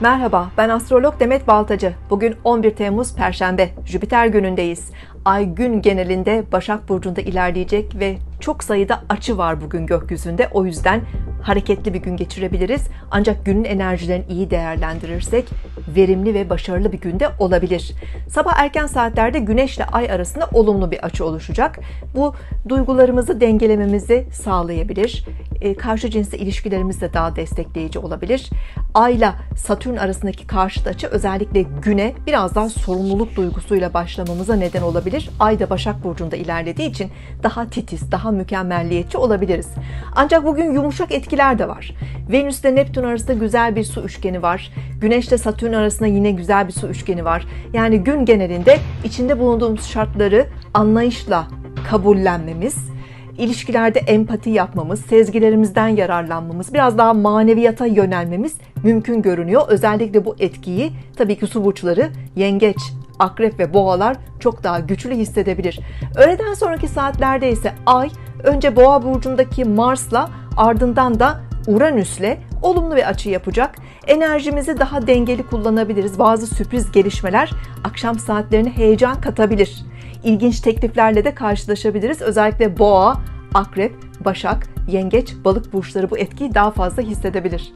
Merhaba, ben astrolog Demet Baltacı. Bugün 11 Temmuz Perşembe, Jüpiter günündeyiz. Ay gün genelinde Başak Burcu'nda ilerleyecek ve çok sayıda açı var bugün gökyüzünde. O yüzden hareketli bir gün geçirebiliriz. Ancak günün enerjilerini iyi değerlendirirsek verimli ve başarılı bir günde olabilir. Sabah erken saatlerde Güneş ile Ay arasında olumlu bir açı oluşacak. Bu duygularımızı dengelememizi sağlayabilir. E, karşı cinsle ilişkilerimiz de daha destekleyici olabilir. Ay ile Satürn arasındaki karşıt açı özellikle güne biraz daha sorumluluk duygusuyla başlamamıza neden olabilir. Ay da Başak Burcu'nda ilerlediği için daha titiz, daha mükemmelliyetçi olabiliriz. Ancak bugün yumuşak etkiler de var. Venüs ile Neptün arasında güzel bir su üçgeni var. Güneş ile Satürn arasında yine güzel bir su üçgeni var. Yani gün genelinde içinde bulunduğumuz şartları anlayışla kabullenmemiz, ilişkilerde empati yapmamız, sezgilerimizden yararlanmamız, biraz daha maneviyata yönelmemiz mümkün görünüyor. Özellikle bu etkiyi tabii ki su burçları, yengeç, akrep ve boğalar çok daha güçlü hissedebilir. Öğleden sonraki saatlerde ise ay önce boğa burcundaki Mars'la ardından da Uranüs'le olumlu bir açı yapacak. Enerjimizi daha dengeli kullanabiliriz. Bazı sürpriz gelişmeler akşam saatlerine heyecan katabilir. İlginç tekliflerle de karşılaşabiliriz. Özellikle boğa, akrep, başak, yengeç, balık burçları bu etkiyi daha fazla hissedebilir.